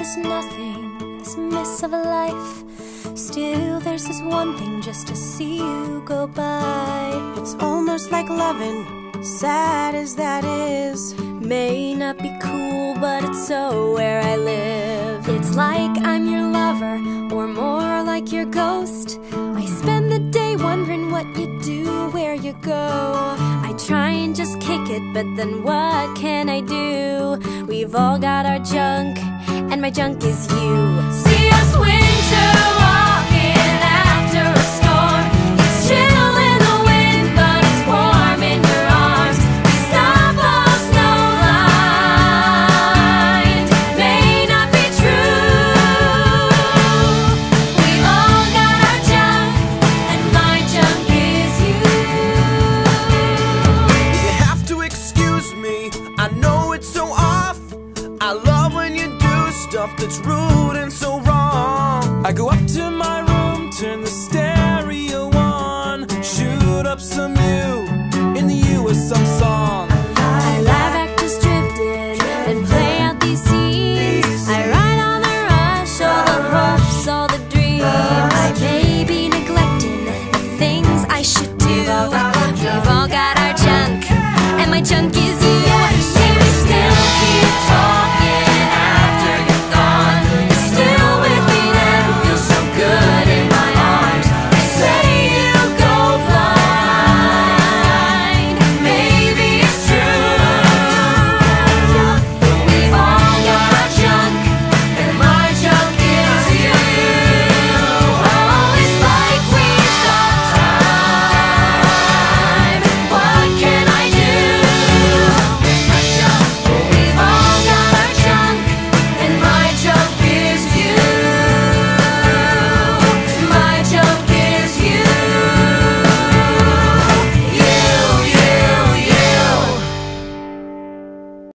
this nothing, this mess of a life. Still, there's this one thing just to see you go by. It's almost like loving, sad as that is. May not be cool, but it's so where I live. It's like I'm your lover, or more like your ghost. I spend the day wondering what you do, where you go. I try and just kick it, but then what can I do? We've all got our junk, and my junk is you. stuff that's rude and so wrong. I go up